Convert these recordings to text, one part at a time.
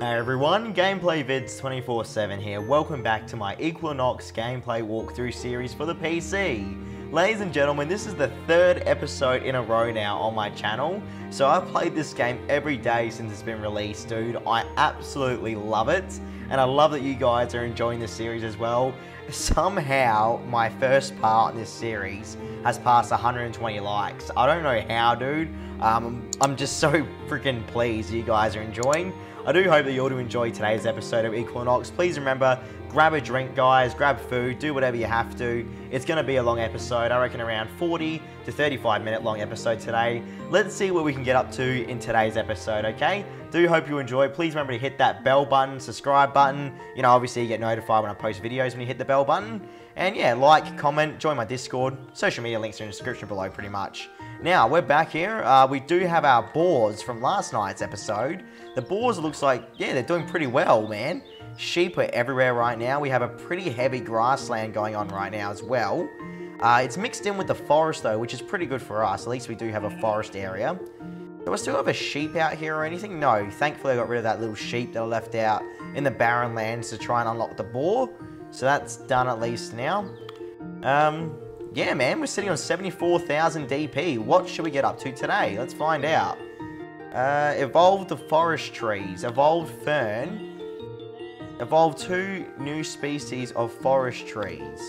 Hey everyone, Gameplay Vids 24-7 here. Welcome back to my Equilinox gameplay walkthrough series for the PC. Ladies and gentlemen, this is the third episode in a row now on my channel. So I've played this game every day since it's been released, dude. I absolutely love it. And I love that you guys are enjoying this series as well. Somehow, my first part in this series has passed 120 likes. I don't know how, dude. Um, I'm just so freaking pleased you guys are enjoying. I do hope that you all do enjoy today's episode of Equilinox. Please remember, grab a drink, guys, grab food, do whatever you have to. It's going to be a long episode, I reckon around 40 to 35 minute long episode today. Let's see what we can get up to in today's episode, okay? Do hope you enjoy. Please remember to hit that bell button, subscribe button. You know, obviously you get notified when I post videos when you hit the bell button. And yeah, like, comment, join my Discord. Social media links are in the description below pretty much. Now, we're back here. Uh, we do have our boars from last night's episode. The boars looks like, yeah, they're doing pretty well, man. Sheep are everywhere right now. We have a pretty heavy grassland going on right now as well. Uh, it's mixed in with the forest though, which is pretty good for us. At least we do have a forest area. Do I still have a sheep out here or anything? No, thankfully I got rid of that little sheep that I left out in the barren lands to try and unlock the boar. So that's done at least now. Um, yeah, man, we're sitting on 74,000 DP. What should we get up to today? Let's find out. Uh, evolve the forest trees. Evolved fern. Evolve two new species of forest trees.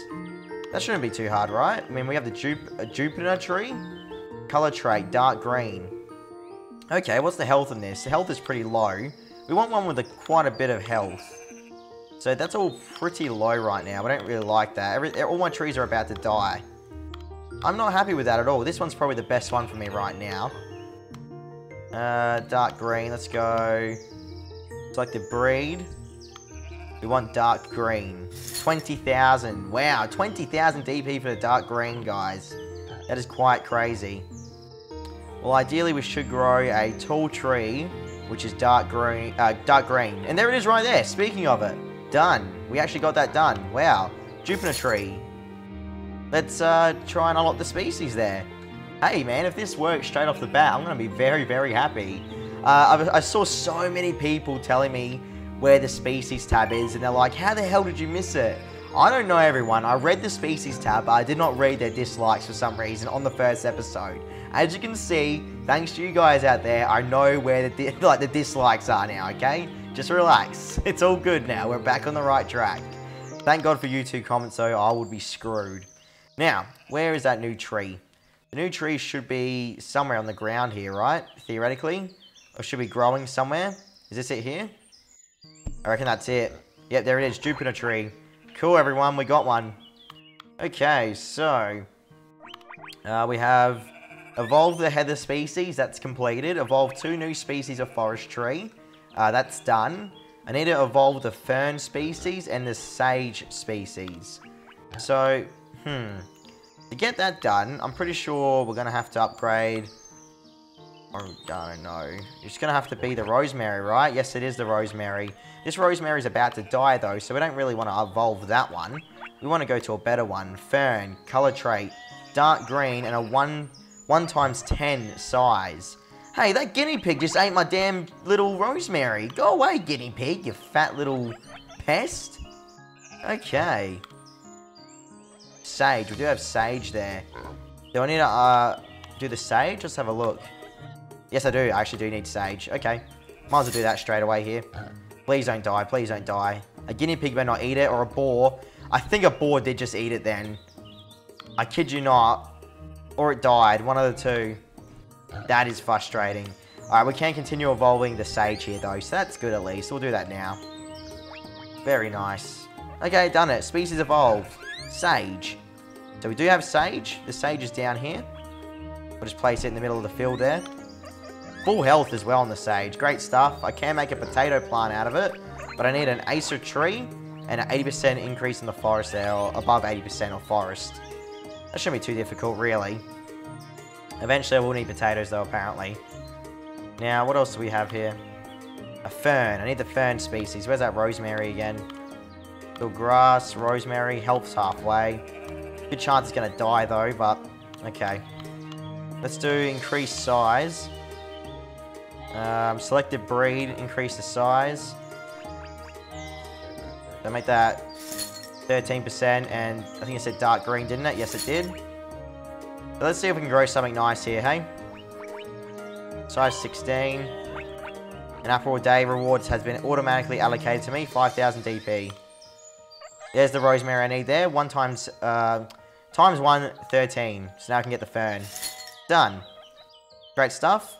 That shouldn't be too hard, right? I mean, we have the Jup Jupiter tree. Color trait, dark green. Okay, what's the health in this? The health is pretty low. We want one with a, quite a bit of health. So that's all pretty low right now. I don't really like that. Every, all my trees are about to die. I'm not happy with that at all. This one's probably the best one for me right now. Uh, dark green, let's go. Select the breed. We want dark green. 20,000. Wow, 20,000 DP for the dark green, guys. That is quite crazy. Well, ideally we should grow a tall tree, which is dark green. Uh, dark green. And there it is right there. Speaking of it, done. We actually got that done. Wow. Jupiter tree. Let's uh, try and unlock the species there. Hey man, if this works straight off the bat, I'm to be very, very happy. Uh, I, I saw so many people telling me where the species tab is, and they're like, how the hell did you miss it? I don't know everyone, I read the species tab, but I did not read their dislikes for some reason on the first episode. As you can see, thanks to you guys out there, I know where the, like, the dislikes are now, okay? Just relax. It's all good now, we're back on the right track. Thank God for you two comments though, I would be screwed. Now, where is that new tree? The new tree should be somewhere on the ground here, right? Theoretically. Or should be growing somewhere. Is this it here? I reckon that's it. Yep, there it is. Jupiter tree. Cool, everyone. We got one. Okay, so... Uh, we have evolved the heather species. That's completed. Evolved two new species of forest tree. Uh, that's done. I need to evolve the fern species and the sage species. So, Hmm. To get that done, I'm pretty sure we're going to have to upgrade... I don't know. It's going to have to be the rosemary, right? Yes, it is the rosemary. This rosemary is about to die, though, so we don't really want to evolve that one. We want to go to a better one. Fern, color trait, dark green, and a 1, 1 times 10 size. Hey, that guinea pig just ate my damn little rosemary. Go away, guinea pig, you fat little pest. Okay. Sage. We do have Sage there. Do I need to uh, do the Sage? Let's have a look. Yes, I do. I actually do need Sage. Okay. Might as well do that straight away here. Please don't die. Please don't die. A guinea pig may not eat it, or a boar. I think a boar did just eat it then. I kid you not. Or it died. One of the two. That is frustrating. Alright, we can continue evolving the Sage here, though. So that's good at least. We'll do that now. Very nice. Okay, done it. Species evolve. Sage. So we do have Sage. The Sage is down here. We'll just place it in the middle of the field there. Full health as well on the Sage. Great stuff. I can make a potato plant out of it. But I need an Acer tree and an 80% increase in the forest there, or above 80% of forest. That shouldn't be too difficult, really. Eventually I will need potatoes, though, apparently. Now, what else do we have here? A fern. I need the fern species. Where's that rosemary again? Little grass, rosemary, health's halfway. Good chance it's to die though, but okay. Let's do increased size. Um, selected breed, increase the size. So make that 13%, and I think it said dark green, didn't it? Yes, it did. Let's see if we can grow something nice here, hey? Size 16. An apple a day rewards has been automatically allocated to me, 5,000 DP. There's the rosemary I need there. One times, uh, times one, 13. So now I can get the fern. Done. Great stuff.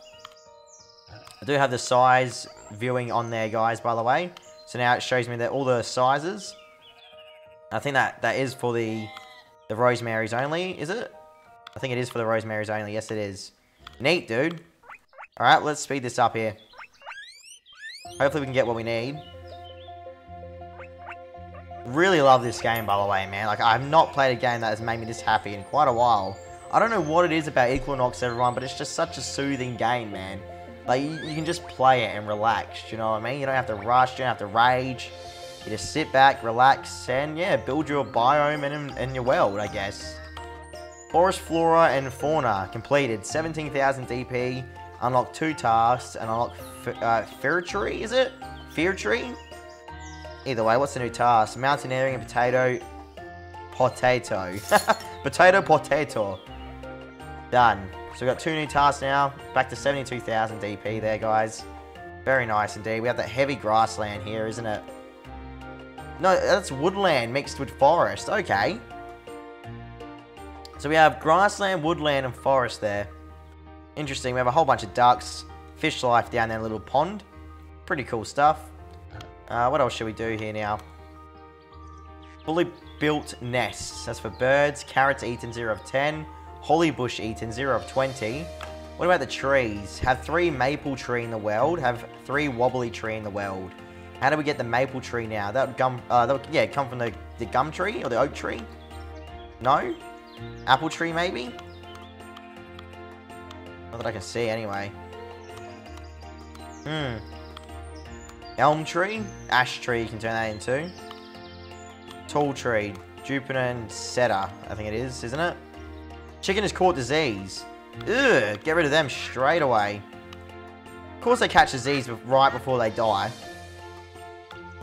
I do have the size viewing on there, guys, by the way. So now it shows me that all the sizes. I think that, that is for the, the rosemaries only, is it? I think it is for the rosemaries only. Yes, it is. Neat, dude. Alright, let's speed this up here. Hopefully we can get what we need. Really love this game, by the way, man. Like, I have not played a game that has made me this happy in quite a while. I don't know what it is about Equilinox, everyone, but it's just such a soothing game, man. Like, you, you can just play it and relax, you know what I mean? You don't have to rush, you don't have to rage. You just sit back, relax, and yeah, build your biome and, and your world, I guess. Forest Flora and Fauna completed. 17,000 DP, unlock two tasks, and unlock uh, Tree, is it? Fir Tree? Either way, what's the new task? Mountaineering and potato... Potato. potato potato. Done. So we've got two new tasks now. Back to 72,000 DP there, guys. Very nice indeed. We have that heavy grassland here, isn't it? No, that's woodland mixed with forest. Okay. So we have grassland, woodland, and forest there. Interesting. We have a whole bunch of ducks, fish life down there in a little pond. Pretty cool stuff. Uh, what else should we do here now? Fully built nests. That's for birds. Carrots eaten 0 of 10. Holly bush eaten 0 of 20. What about the trees? Have three maple tree in the world. Have three wobbly tree in the world. How do we get the maple tree now? That gum, uh, that would, yeah, come from the, the gum tree or the oak tree? No? Apple tree, maybe? Not that I can see, anyway. Hmm. Elm tree? Ash tree, you can turn that into. Tall tree. Jupiter and Setter, I think it is, isn't it? Chicken has caught disease. Ugh, get rid of them straight away. Of course they catch disease right before they die.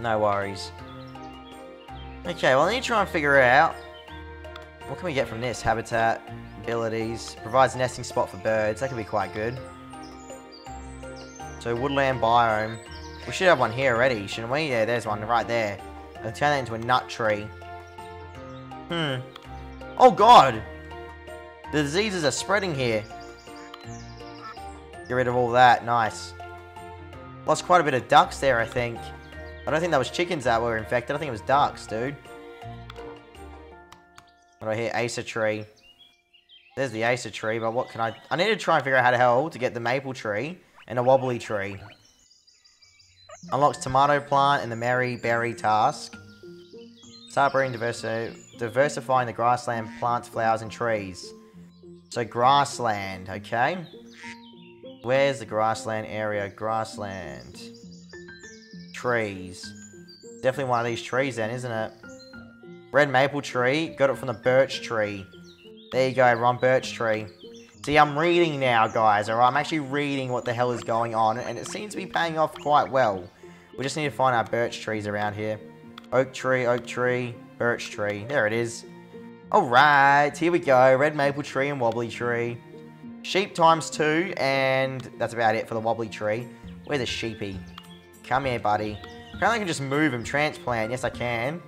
No worries. Okay, well I need to try and figure out what can we get from this? Habitat, abilities, provides nesting spot for birds. That could be quite good. So woodland biome. We should have one here already, shouldn't we? Yeah, there's one right there. And turn that into a nut tree. Hmm. Oh god! The diseases are spreading here. Get rid of all that. Nice. Lost quite a bit of ducks there, I think. I don't think that was chickens that were infected. I think it was ducks, dude. What do I hear? Acer tree. There's the Acer tree, but what can I... I need to try and figure out how to hell to get the maple tree and a wobbly tree. Unlocks tomato plant and the Mary Berry task. Start breeding diversi diversifying the grassland plants, flowers, and trees. So grassland, okay. Where's the grassland area? Grassland trees. Definitely one of these trees then, isn't it? Red maple tree. Got it from the birch tree. There you go, Ron Birch tree. See, I'm reading now, guys, alright? I'm actually reading what the hell is going on, and it seems to be paying off quite well. We just need to find our birch trees around here. Oak tree, oak tree, birch tree. There it is. Alright, here we go. Red maple tree and wobbly tree. Sheep times two, and that's about it for the wobbly tree. Where's the sheepy? Come here, buddy. Apparently I can just move him, transplant. Yes, I can.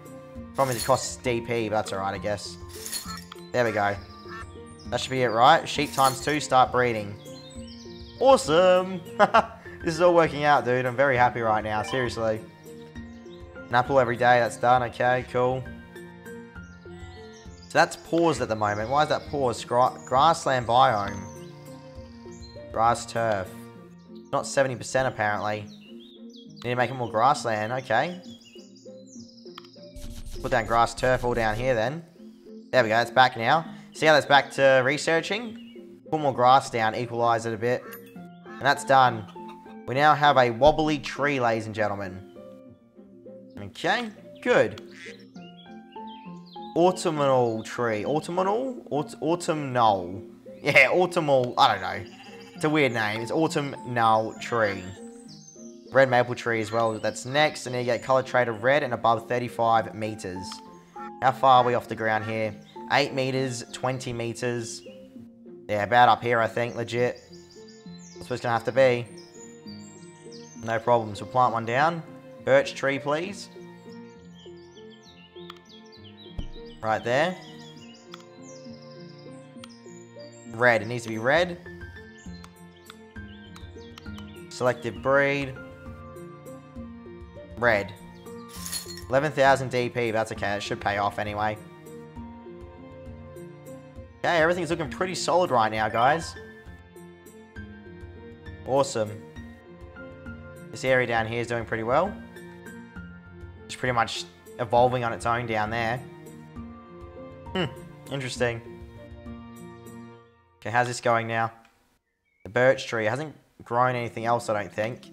Probably the costs DP, but that's alright, I guess. There we go. That should be it, right? Sheep times two, start breeding. Awesome! this is all working out, dude. I'm very happy right now, seriously. An apple every day, that's done. Okay, cool. So that's paused at the moment. Why is that paused? Gra grassland biome. Grass turf. Not 70% apparently. Need to make it more grassland, okay. Put down grass turf all down here then. There we go, it's back now. See how that's back to researching? Put more grass down, equalize it a bit. And that's done. We now have a wobbly tree, ladies and gentlemen. Okay, good. Autumnal tree. Autumnal? Aut autumnal. Yeah, autumnal. I don't know. It's a weird name. It's autumnal Tree. Red maple tree as well. That's next. And then you get color trait of red and above 35 meters. How far are we off the ground here? 8 meters, 20 meters. Yeah, about up here, I think. Legit. That's what it's to have to be. No problems. We'll plant one down. Birch tree, please. Right there. Red. It needs to be red. Selective breed. Red. 11,000 DP, that's okay. It should pay off anyway. Okay, everything's looking pretty solid right now, guys. Awesome. This area down here is doing pretty well. It's pretty much evolving on its own down there. Hmm, interesting. Okay, how's this going now? The birch tree hasn't grown anything else, I don't think.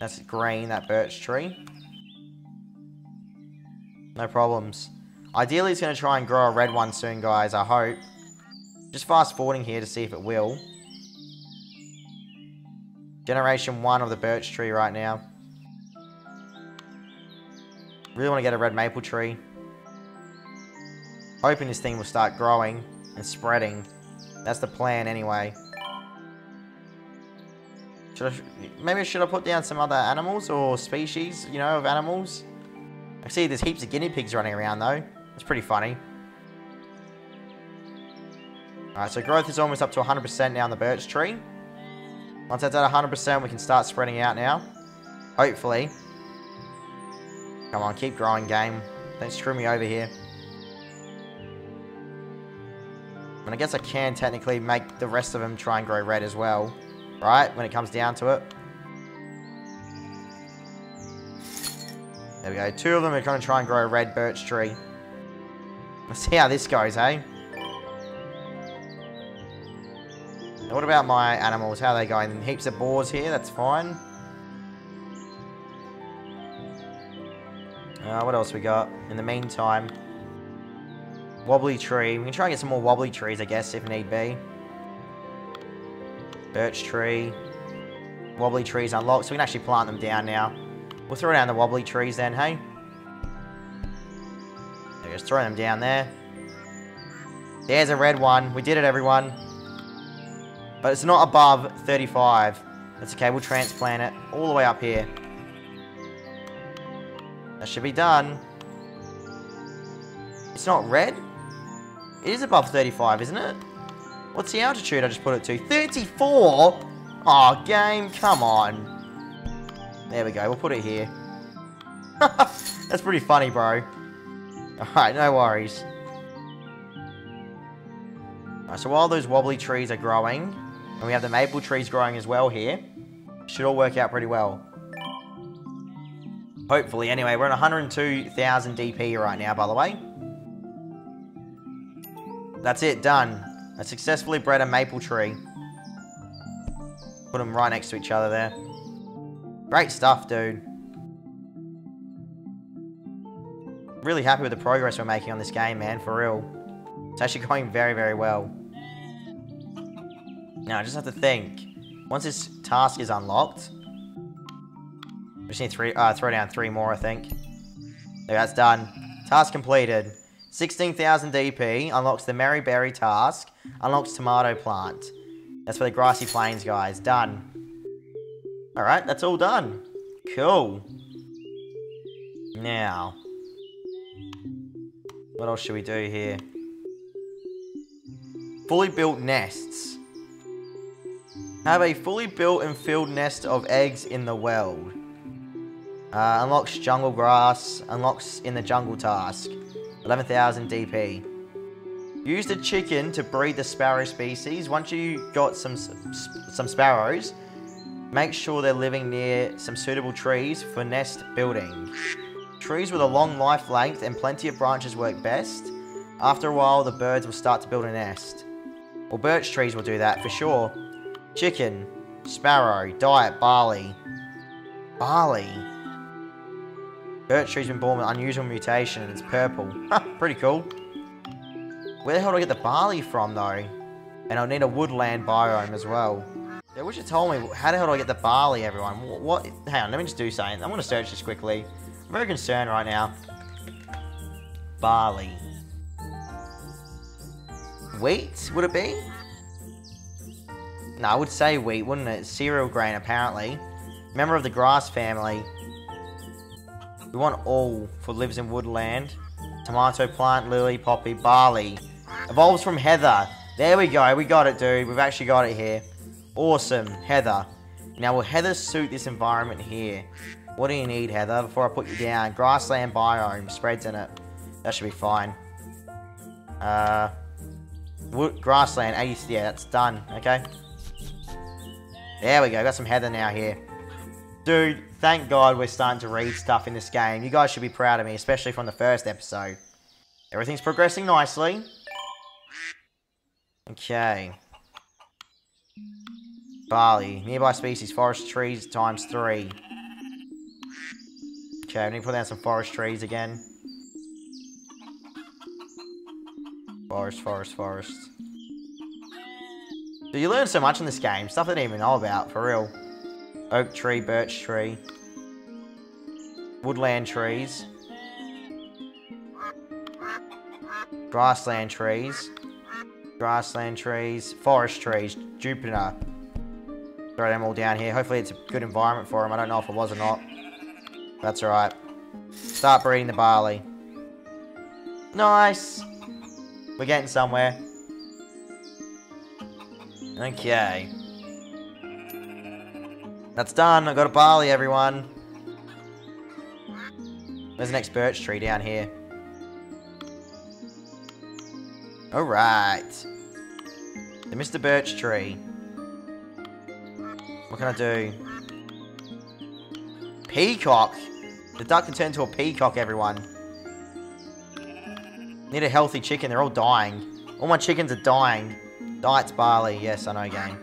That's green, that birch tree. No problems. Ideally, it's going to try and grow a red one soon, guys, I hope. Just fast forwarding here to see if it will. Generation 1 of the birch tree right now. Really want to get a red maple tree. Hoping this thing will start growing and spreading. That's the plan anyway. Should I, maybe should I put down some other animals or species, you know, of animals? I see there's heaps of guinea pigs running around though. It's pretty funny. Alright, so growth is almost up to 100% now on the birch tree. Once that's at 100%, we can start spreading out now. Hopefully. Come on, keep growing, game. Don't screw me over here. And I guess I can technically make the rest of them try and grow red as well. Right, when it comes down to it. There we go. Two of them are going to try and grow a red birch tree. Let's see how this goes, eh? Now what about my animals? How are they going? Heaps of boars here, that's fine. Uh, what else we got? In the meantime, wobbly tree. We can try and get some more wobbly trees, I guess, if need be. Birch tree. Wobbly trees unlocked, so we can actually plant them down now. We'll throw down the wobbly trees then, hey? Just throw them down there. There's a red one. We did it, everyone. But it's not above 35. That's okay. We'll transplant it all the way up here. That should be done. It's not red? It is above 35, isn't it? What's the altitude I just put it to? 34? Oh, game, come on. There we go, we'll put it here. That's pretty funny, bro. Alright, no worries. Right, so while those wobbly trees are growing, and we have the maple trees growing as well here, should all work out pretty well. Hopefully, anyway, we're at 102,000 DP right now, by the way. That's it, done. I successfully bred a maple tree. Put them right next to each other there. Great stuff, dude. Really happy with the progress we're making on this game, man, for real. It's actually going very, very well. Now, I just have to think. Once this task is unlocked, we just need three, uh, throw down three more, I think. There, that's done. Task completed. 16,000 DP unlocks the Merry Berry task, unlocks tomato plant. That's for the grassy plains, guys. Done. Alright, that's all done. Cool. Now, what else should we do here? Fully built nests. Have a fully built and filled nest of eggs in the world. Uh, unlocks jungle grass. Unlocks in the jungle task. 11,000 DP. Use the chicken to breed the sparrow species. Once you got some some sparrows, Make sure they're living near some suitable trees for nest building. Trees with a long life length and plenty of branches work best. After a while, the birds will start to build a nest. Well, birch trees will do that for sure. Chicken, sparrow, diet, barley. Barley. Birch tree's been born with unusual mutation and it's purple. pretty cool. Where the hell do I get the barley from, though? And I'll need a woodland biome as well. I wish you told me, how the hell do I get the barley, everyone? What, what? Hang on, let me just do something. I'm to search this quickly. Very concerned right now. Barley. Wheat, would it be? No, I would say wheat, wouldn't it? Cereal grain, apparently. Member of the grass family. We want all for lives in woodland. Tomato plant, lily, poppy, barley. Evolves from heather. There we go. We got it, dude. We've actually got it here. Awesome. Heather. Now, will heather suit this environment here? What do you need, Heather, before I put you down? Grassland biome. Spreads in it. That should be fine. Uh, wood, grassland. 80, yeah, that's done. Okay. There we go. Got some heather now here. Dude, thank God we're starting to read stuff in this game. You guys should be proud of me, especially from the first episode. Everything's progressing nicely. Okay. Barley. Nearby species, forest trees times three. Okay, we need to put down some forest trees again. Forest, forest, forest. So you learn so much in this game. Stuff I didn't even know about, for real. Oak tree, birch tree. Woodland trees. Grassland trees. Grassland trees. Forest trees. Jupiter. Throw them all down here. Hopefully it's a good environment for them. I don't know if it was or not. That's alright. Start breeding the barley. Nice. We're getting somewhere. Okay. That's done. I got a barley, everyone. There's an next birch tree down here. Alright. The Mr. Birch tree. What can I do? Peacock. The duck can turn into a peacock, everyone. Need a healthy chicken. They're all dying. All my chickens are dying. Diets barley. Yes, I know, game.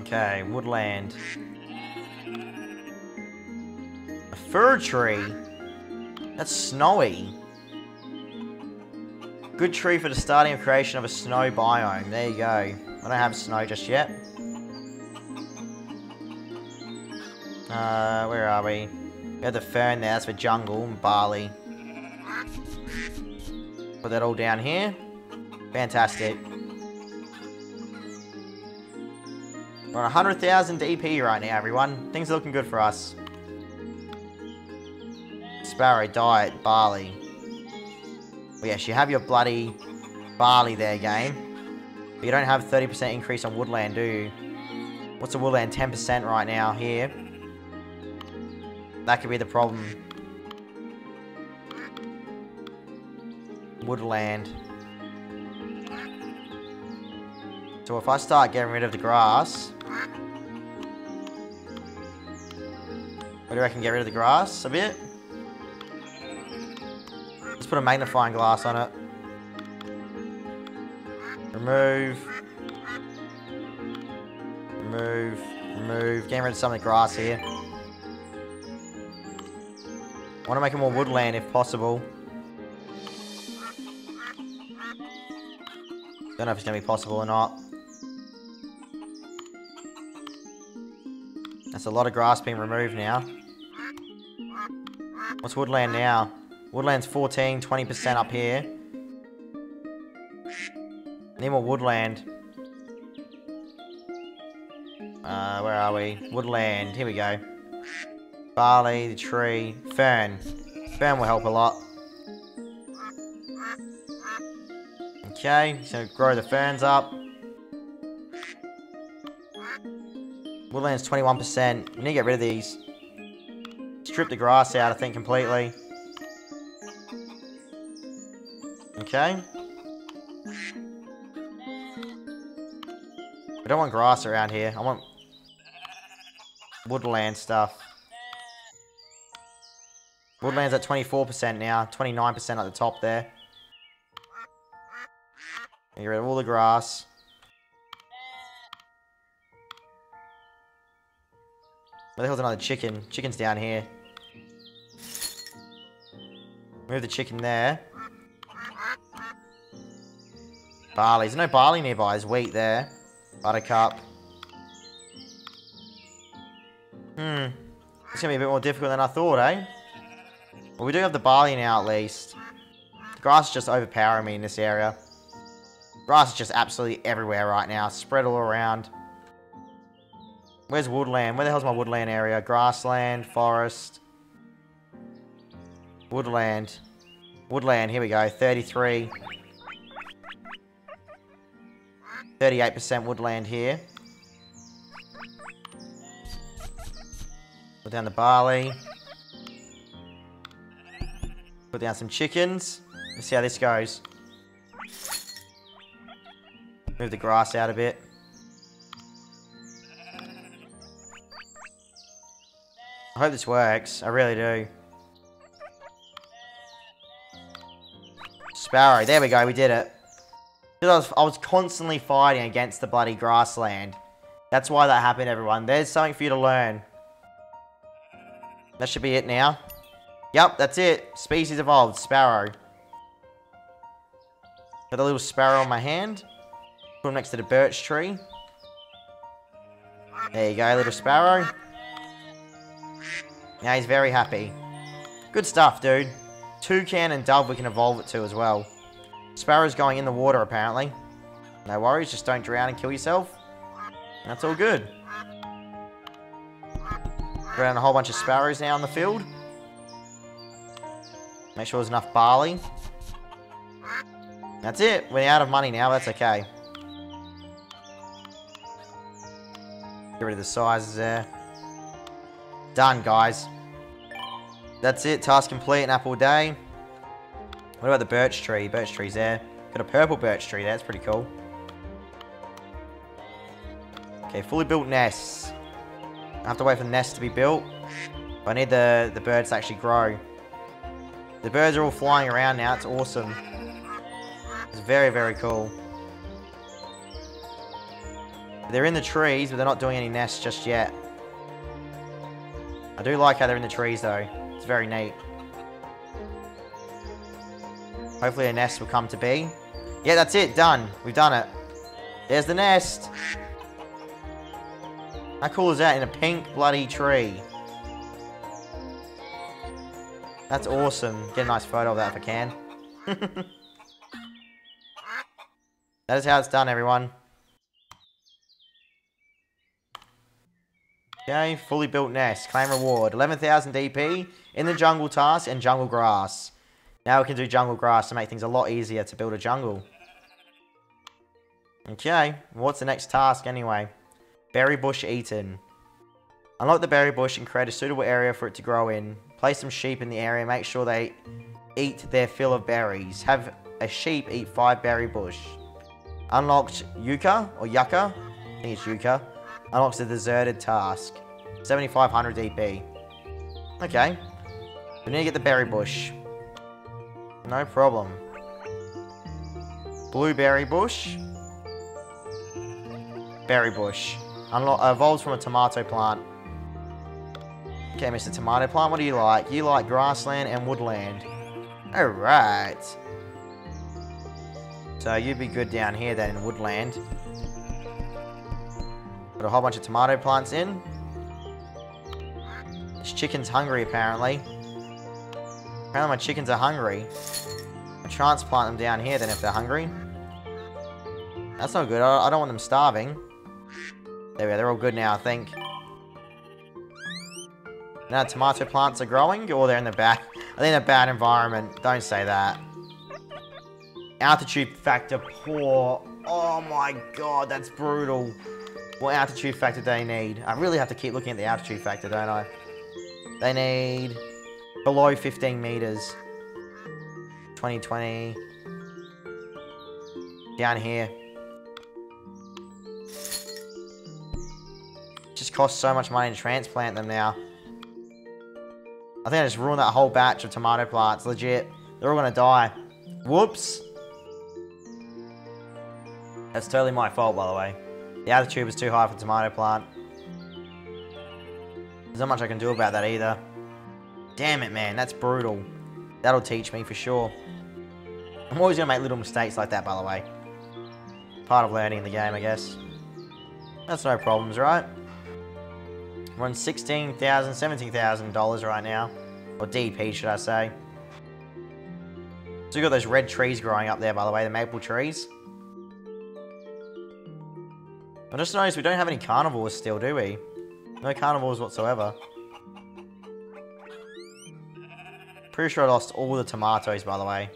Okay, woodland. A fir tree? That's snowy. Good tree for the starting of creation of a snow biome. There you go. I don't have snow just yet. Uh, where are we? We have the fern there, that's for jungle and barley. Put that all down here. Fantastic. We're on 100,000 DP right now, everyone. Things are looking good for us. Sparrow, diet, barley. Well, yes, you have your bloody barley there, game. But you don't have 30% increase on woodland, do you? What's the woodland? 10% right now here. That could be the problem. Woodland. So if I start getting rid of the grass... What do you reckon, get rid of the grass a bit? Let's put a magnifying glass on it. Remove. Remove. Remove. Getting rid of some of the grass here. I want to make it more woodland if possible. Don't know if it's going to be possible or not. That's a lot of grass being removed now. What's woodland now? Woodland's 14, 20% up here. Need more woodland. Uh, where are we? Woodland, here we go. Barley, the tree, fern. Fern will help a lot. Okay, so grow the ferns up. Woodland's 21%. We need to get rid of these. Strip the grass out, I think, completely. Okay. We don't want grass around here. I want woodland stuff. Woodland's at 24% now. 29% at the top there. Get rid of all the grass. Where the hell's another chicken? Chicken's down here. Move the chicken there. Barley. There's no barley nearby. There's wheat there. Buttercup. Hmm. It's going to be a bit more difficult than I thought, eh? We do have the barley now, at least. The grass is just overpowering me in this area. Grass is just absolutely everywhere right now. Spread all around. Where's woodland? Where the hell's my woodland area? Grassland, forest. Woodland. Woodland, here we go. 33. 38% woodland here. Put down the barley. Put down some chickens. Let's see how this goes. Move the grass out a bit. I hope this works. I really do. Sparrow. There we go. We did it. I was, I was constantly fighting against the bloody grassland. That's why that happened, everyone. There's something for you to learn. That should be it now. Yep, that's it. Species evolved. Sparrow. Got a little sparrow on my hand. Put him next to the birch tree. There you go, little sparrow. Now he's very happy. Good stuff, dude. Toucan and dove we can evolve it to as well. Sparrow's going in the water, apparently. No worries, just don't drown and kill yourself. That's all good. Put a whole bunch of sparrows now in the field. Make sure there's enough barley. That's it. We're out of money now. That's okay. Get rid of the sizes there. Done, guys. That's it. Task complete. An apple day. What about the birch tree? Birch tree's there. Got a purple birch tree. That's pretty cool. Okay, fully built nests. I have to wait for the nest to be built. I need the, the birds to actually grow. The birds are all flying around now. It's awesome. It's very, very cool. They're in the trees, but they're not doing any nests just yet. I do like how they're in the trees, though. It's very neat. Hopefully a nest will come to be. Yeah, that's it. Done. We've done it. There's the nest. How cool is that in a pink bloody tree? That's awesome. Get a nice photo of that if I can. that is how it's done, everyone. Okay, fully built nest. Claim reward. 11,000 DP in the jungle task and jungle grass. Now we can do jungle grass to make things a lot easier to build a jungle. Okay, what's the next task anyway? Berry bush eaten. Unlock the berry bush and create a suitable area for it to grow in. Place some sheep in the area. Make sure they eat their fill of berries. Have a sheep eat five berry bush. Unlocked Yucca or Yucca. I think it's Yucca. Unlocks the deserted task. 7500 DP. Okay. We need to get the berry bush. No problem. Blueberry bush. Berry bush. Unlo uh, evolves from a tomato plant. Okay, Mr. Tomato Plant, what do you like? You like grassland and woodland. Alright. So you'd be good down here then in woodland. Put a whole bunch of tomato plants in. This chicken's hungry apparently. Apparently my chickens are hungry. I transplant them down here then if they're hungry. That's not good. I don't want them starving. There we go. They're all good now, I think. Now tomato plants are growing, or they're in the back. I think in a bad environment. Don't say that. Altitude factor poor. Oh my god, that's brutal. What altitude factor they need? I really have to keep looking at the altitude factor, don't I? They need below 15 meters. 2020. Down here. just costs so much money to transplant them now. I think I just ruined that whole batch of tomato plants. Legit. They're all to die. Whoops. That's totally my fault, by the way. The altitude was too high for tomato plant. There's not much I can do about that either. Damn it, man. That's brutal. That'll teach me for sure. I'm always to make little mistakes like that, by the way. Part of learning the game, I guess. That's no problems, right? We're on $16,000, $17,000 right now. Or DP, should I say. So we got those red trees growing up there, by the way, the maple trees. I just noticed we don't have any carnivores still, do we? No carnivores whatsoever. Pretty sure I lost all the tomatoes, by the way.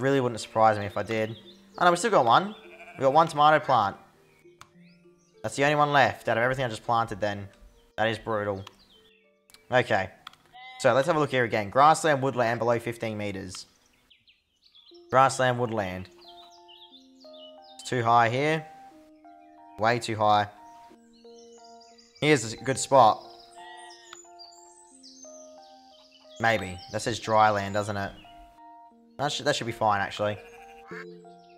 Really wouldn't surprise me if I did. Oh no, we still got one. We got one tomato plant. That's the only one left out of everything I just planted then. That is brutal. Okay. So let's have a look here again. Grassland, woodland below 15 meters. Grassland, woodland. It's too high here. Way too high. Here's a good spot. Maybe. That says dry land, doesn't it? That should, that should be fine, actually.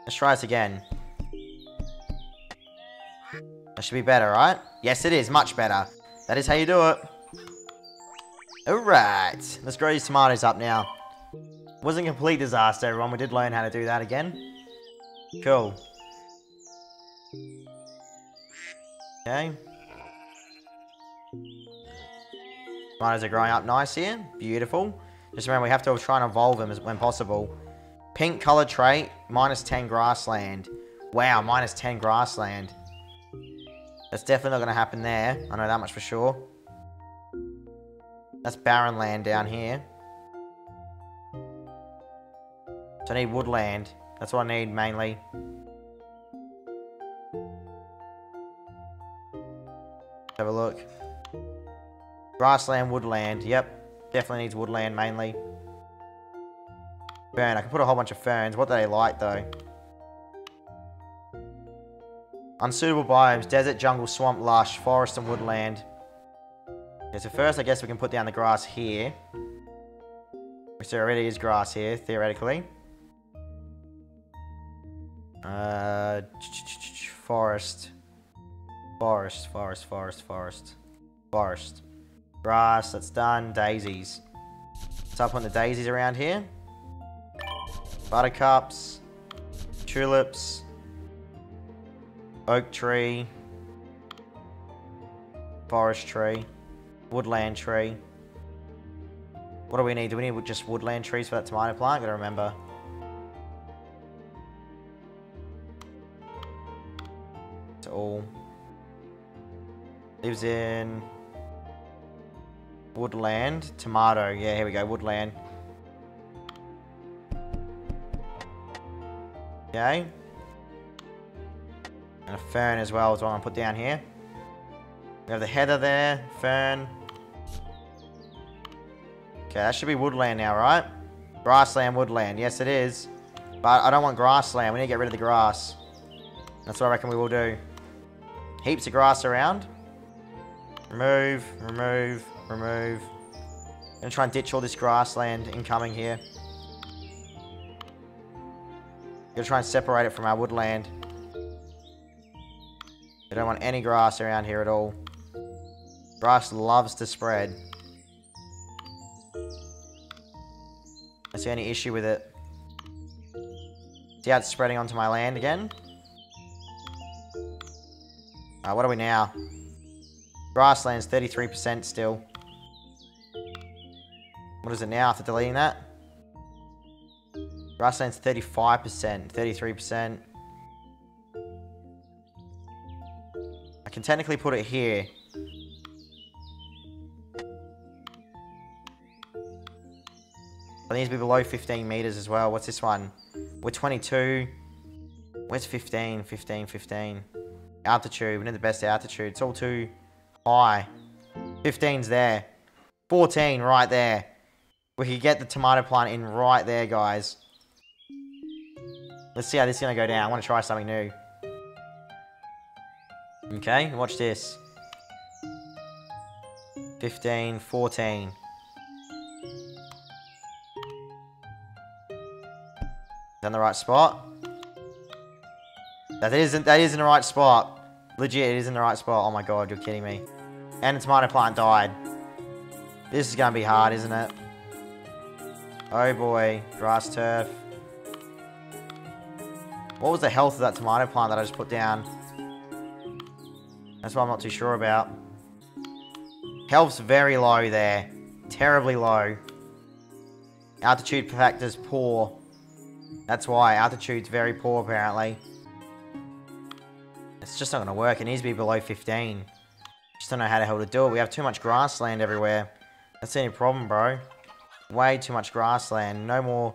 Let's try this again. That should be better, right? Yes, it is. Much better. That is how you do it. Alright. Let's grow these tomatoes up now. Wasn't a complete disaster, everyone. We did learn how to do that again. Cool. Okay. Tomatoes are growing up nice here. Beautiful. Just remember, we have to try and evolve them when possible. Pink color trait, minus 10 grassland. Wow, minus 10 grassland. That's definitely not going to happen there. I know that much for sure. That's barren land down here. So I need woodland. That's what I need mainly. Have a look. Grassland, woodland. Yep. Definitely needs woodland mainly. Fern. I can put a whole bunch of ferns. What do they like though? Unsuitable biomes, desert, jungle, swamp, lush, forest and woodland. Okay, so first I guess we can put down the grass here. Which there already is grass here, theoretically. Uh, forest. Forest, forest, forest, forest. Forest. Grass, that's done. Daisies. I'll put the daisies around here. Buttercups. Tulips. Oak tree. Forest tree. Woodland tree. What do we need? Do we need just woodland trees for that tomato plant? Gotta remember. It's all. Lives in woodland. Tomato. Yeah, here we go. Woodland. Okay. And a fern as well is what I'm put down here. We have the heather there, fern. Okay, that should be woodland now, right? Grassland, woodland. Yes, it is. But I don't want grassland. We need to get rid of the grass. That's what I reckon we will do. Heaps of grass around. Remove, remove, remove. Gonna try and ditch all this grassland incoming here. Gonna try and separate it from our woodland. We don't want any grass around here at all. Grass loves to spread. I see any issue with it. See how it's spreading onto my land again? Uh, what are we now? Grassland's 33% still. What is it now after deleting that? Grassland's 35%, 33%. Can technically put it here. It needs to be below 15 meters as well. What's this one? We're 22. Where's 15? 15, 15. Altitude. We need the best altitude. It's all too high. 15's there. 14 right there. We could get the tomato plant in right there, guys. Let's see how this is going to go down. I want to try something new. Okay, watch this. 15, 14. Is in the right spot? That isn't that is in the right spot. Legit, it is in the right spot. Oh my god, you're kidding me. And the tomato plant died. This is gonna be hard, isn't it? Oh boy, grass turf. What was the health of that tomato plant that I just put down? That's what I'm not too sure about. Health's very low there. Terribly low. Altitude factor's poor. That's why. Altitude's very poor, apparently. It's just not going to work. It needs to be below 15. Just don't know how the hell to do it. We have too much grassland everywhere. That's the only problem, bro. Way too much grassland. No more...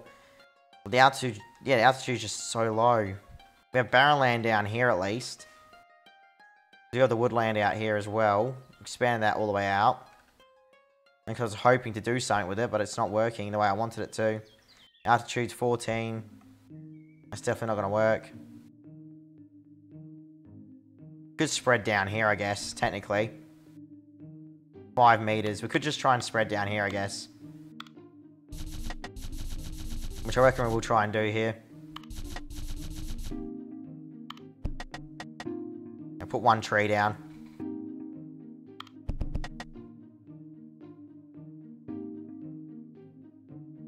The altitude... Yeah, the altitude's just so low. We have barren land down here, at least. We have the woodland out here as well. Expand that all the way out. Because I was hoping to do something with it, but it's not working the way I wanted it to. Altitude's 14. That's definitely not going to work. Good spread down here, I guess, technically. Five meters. We could just try and spread down here, I guess. Which I reckon we'll try and do here. Put one tree down.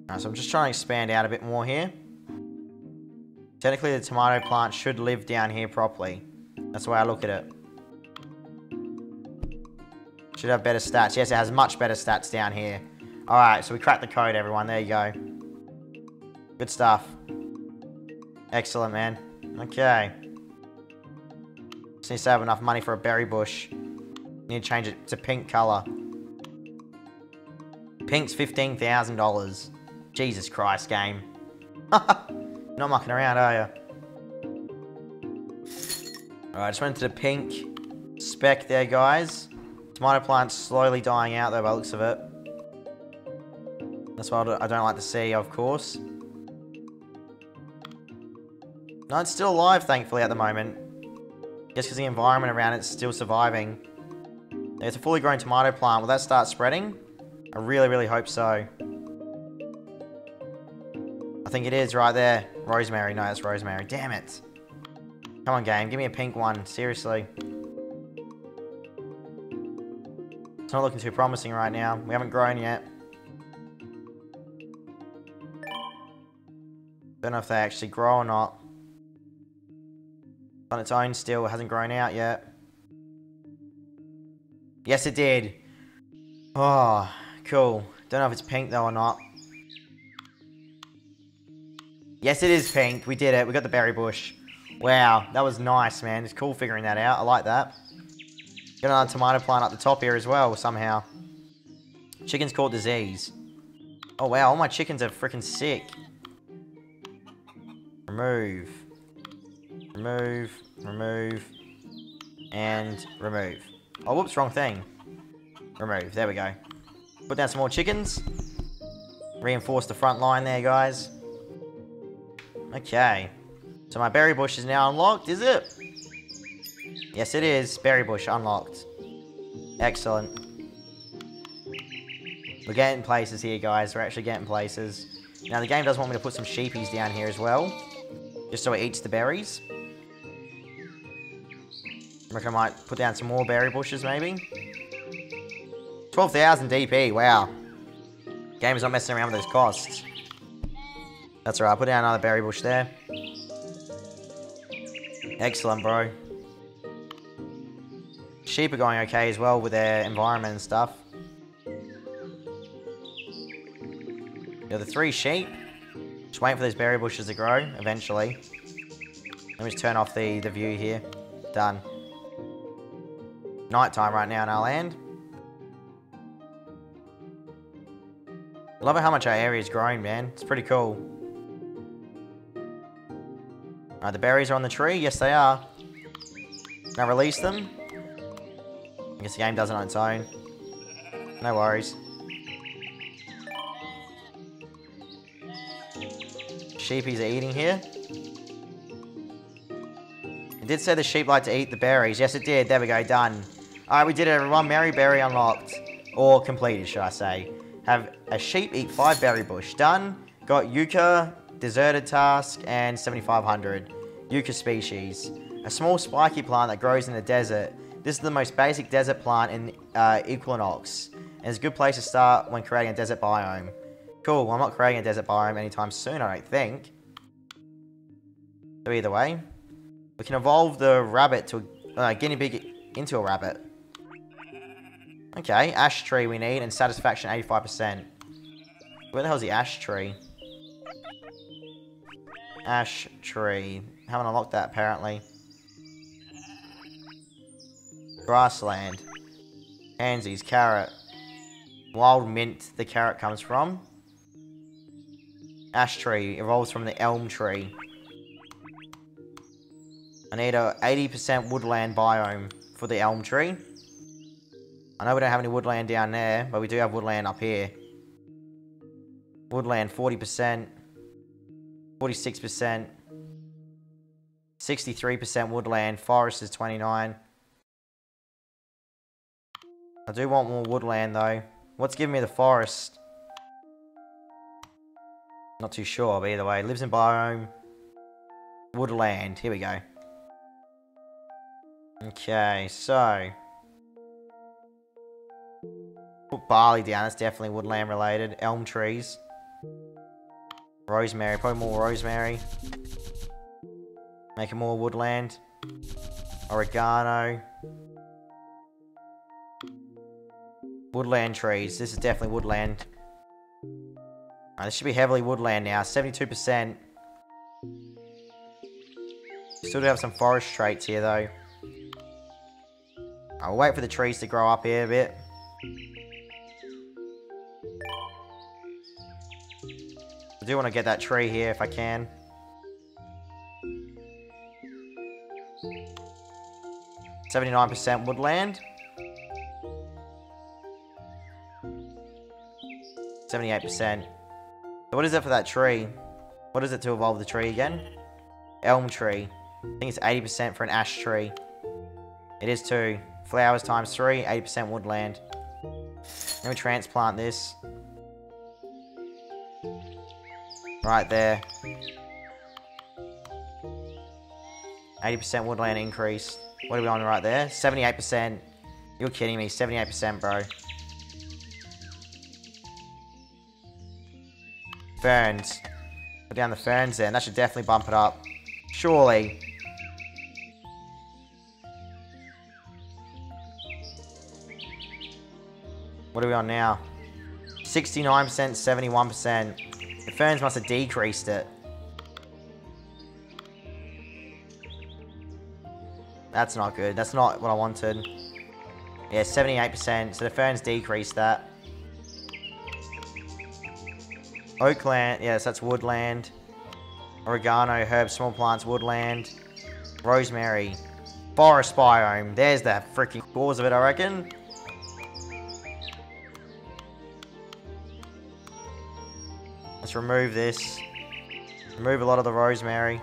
Alright, so I'm just trying to expand out a bit more here. Technically, the tomato plant should live down here properly. That's the way I look at it. Should have better stats. Yes, it has much better stats down here. Alright, so we cracked the code, everyone. There you go. Good stuff. Excellent, man. Okay. Just need to have enough money for a berry bush. Need to change it to pink colour. Pink's $15,000. Jesus Christ, game. Not mucking around, are you? Alright, just went to the pink spec there, guys. Tomato plant's slowly dying out, though, by looks of it. That's what I don't like to see, of course. No, it's still alive, thankfully, at the moment. Just because the environment around it's still surviving. It's a fully grown tomato plant. Will that start spreading? I really, really hope so. I think it is right there. Rosemary. No, that's rosemary. Damn it. Come on, game. Give me a pink one. Seriously. It's not looking too promising right now. We haven't grown yet. Don't know if they actually grow or not. On its own still, it hasn't grown out yet. Yes, it did. Oh, cool. Don't know if it's pink though or not. Yes, it is pink. We did it. We got the berry bush. Wow, that was nice, man. It's cool figuring that out. I like that. Got another tomato plant up the top here as well, somehow. Chicken's caught disease. Oh, wow. All my chickens are freaking sick. Remove. Remove. Remove. And remove. Oh, whoops, wrong thing. Remove. There we go. Put down some more chickens. Reinforce the front line there, guys. Okay. So my berry bush is now unlocked, is it? Yes, it is. Berry bush unlocked. Excellent. We're getting places here, guys. We're actually getting places. Now, the game does want me to put some sheepies down here as well. Just so it eats the berries. I might put down some more berry bushes, maybe. 12,000 DP, wow. Game is not messing around with those costs. That's alright, put down another berry bush there. Excellent, bro. Sheep are going okay as well with their environment and stuff. Yeah, the three sheep. Just waiting for those berry bushes to grow, eventually. Let me just turn off the, the view here. Done. Nighttime right now in our land. Love how much our area's grown, man. It's pretty cool. Are the berries are on the tree? Yes, they are. I release them? I guess the game does it on its own. No worries. Sheepies are eating here. It did say the sheep like to eat the berries. Yes, it did. There we go. Done. Alright, we did it, everyone. Mary berry unlocked. Or completed, should I say. Have a sheep eat five berry bush. Done. Got Yucca deserted task, and 7500. Yucca species. A small spiky plant that grows in the desert. This is the most basic desert plant in uh, Equilinox. And it's a good place to start when creating a desert biome. Cool, well, I'm not creating a desert biome anytime soon, I don't think. So either way. We can evolve the rabbit to a uh, guinea pig into a rabbit. Okay, ash tree we need and satisfaction 85%. Where the hell is the ash tree? Ash tree. Haven't unlocked that apparently. Grassland. Pansies, carrot. Wild mint, the carrot comes from. Ash tree evolves from the elm tree. I need a 80% woodland biome for the elm tree. I know we don't have any woodland down there, but we do have woodland up here. Woodland 40%, 46%, 63% woodland, forest is 29. I do want more woodland though. What's giving me the forest? Not too sure, but either way. Lives in biome. Woodland. Here we go. Okay, so... Put barley down, that's definitely woodland related. Elm trees. Rosemary, probably more rosemary. Make it more woodland. Oregano. Woodland trees. This is definitely woodland. Right, this should be heavily woodland now. 72%. Still do have some forest traits here, though. I'll wait for the trees to grow up here a bit. Do want to get that tree here if I can. Seventy-nine percent woodland. Seventy-eight percent. So what is it for that tree? What is it to evolve the tree again? Elm tree. I think it's 80% for an ash tree. It is too. Flowers times 3, 80% woodland. Let me transplant this. Right there. 80% woodland increase. What are we on right there? 78%. You're kidding me. 78%, bro. Ferns. Put down the ferns there. And that should definitely bump it up. Surely. What are we on now? 69%, 71%. Ferns must have decreased it. That's not good. That's not what I wanted. Yeah, 78%. So the ferns decreased that. Oakland. Yes, that's woodland. Oregano, herbs, small plants, woodland. Rosemary. Forest biome. There's the freaking cause of it, I reckon. Let's remove this. Remove a lot of the rosemary.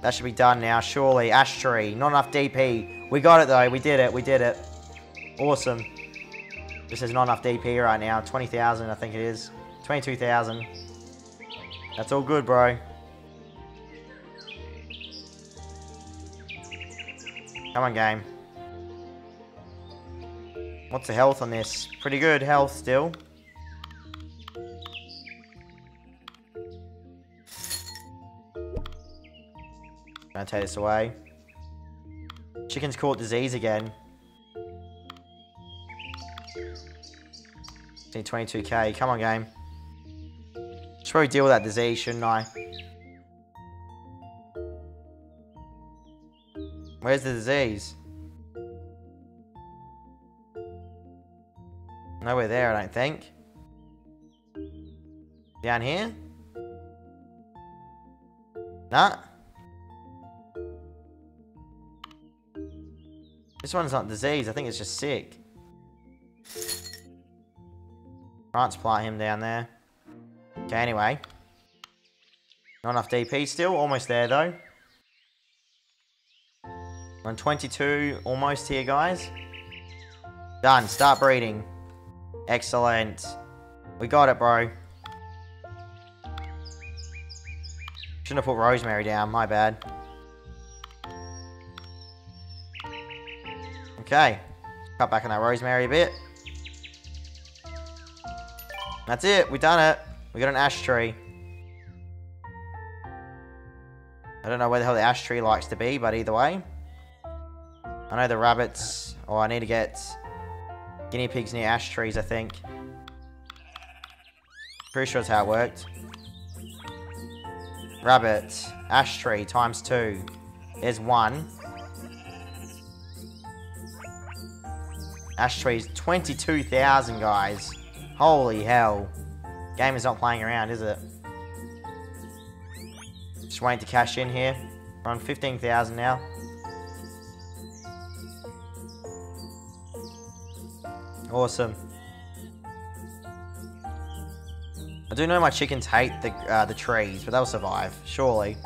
That should be done now, surely. Ash tree. Not enough DP. We got it, though. We did it. We did it. Awesome. This is not enough DP right now. 20,000, I think it is. 22,000. That's all good, bro. Come on, game. What's the health on this? Pretty good health still. Gonna take this away. Chicken's caught disease again. Need 22k. Come on, game. Should probably deal with that disease, shouldn't I? Where's the disease? Nowhere there, I don't think. Down here? Nah. This one's not disease, I think it's just sick. Transplant him down there. Okay, anyway. Not enough DP still, almost there though. on 22, almost here guys. Done, start breeding. Excellent. We got it, bro. Shouldn't have put rosemary down, my bad. Okay. Cut back on that rosemary a bit. That's it, we done it. We got an ash tree. I don't know where the hell the ash tree likes to be, but either way. I know the rabbits... Oh, I need to get guinea pigs near ash trees, I think. Pretty sure that's how it worked. Rabbit. Ash tree times two. There's one. Ash trees 22,000, guys. Holy hell. Game is not playing around, is it? Just waiting to cash in here. We're on 15,000 now. Awesome. I do know my chickens hate the uh, the trees, but they'll survive, surely.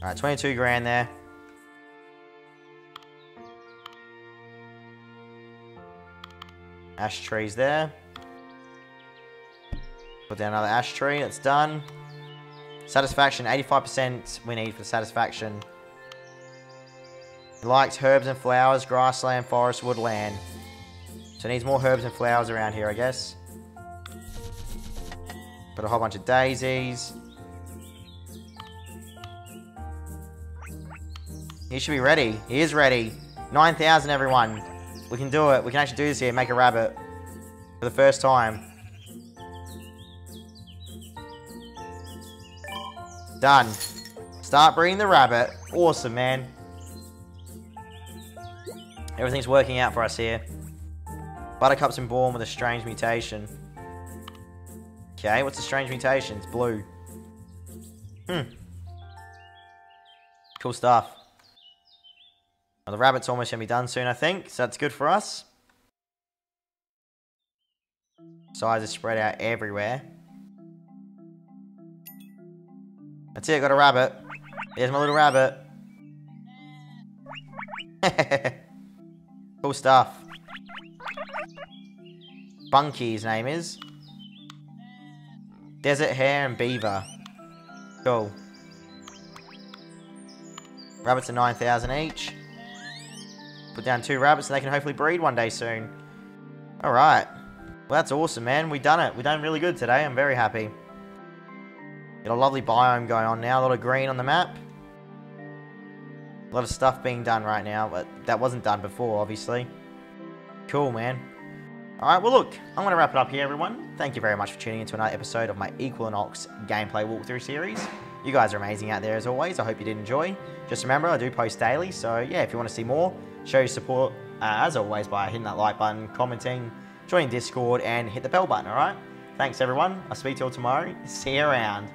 Alright, 22 grand there. Ash trees there. Put down another ash tree, that's done. Satisfaction, 85% we need for satisfaction. Likes herbs and flowers, grassland, forest, woodland. So needs more herbs and flowers around here, I guess. Put a whole bunch of daisies. He should be ready. He is ready. 9,000, everyone. We can do it. We can actually do this here. Make a rabbit. For the first time. Done. Start breeding the rabbit. Awesome, man. Everything's working out for us here. Buttercup's been born with a strange mutation. Okay, what's the strange mutation? It's blue. Hmm. Cool stuff. Well, the rabbit's almost going to be done soon, I think. So that's good for us. Size is spread out everywhere. That's it, I got a rabbit. Here's my little rabbit. cool stuff. Bunky, his name is. Desert Hare and Beaver. Cool. Rabbits are 9,000 each. Put down two rabbits and they can hopefully breed one day soon. Alright. Well, that's awesome, man. we done it. we done really good today. I'm very happy. Got a lovely biome going on now. A lot of green on the map. A lot of stuff being done right now, but that wasn't done before, obviously. Cool, man. Alright, well look, I'm going to wrap it up here everyone. Thank you very much for tuning into another episode of my Equilinox gameplay walkthrough series. You guys are amazing out there as always, I hope you did enjoy. Just remember, I do post daily, so yeah, if you want to see more, show your support uh, as always by hitting that like button, commenting, joining Discord, and hit the bell button, alright? Thanks everyone, I'll speak to you all tomorrow. See you around.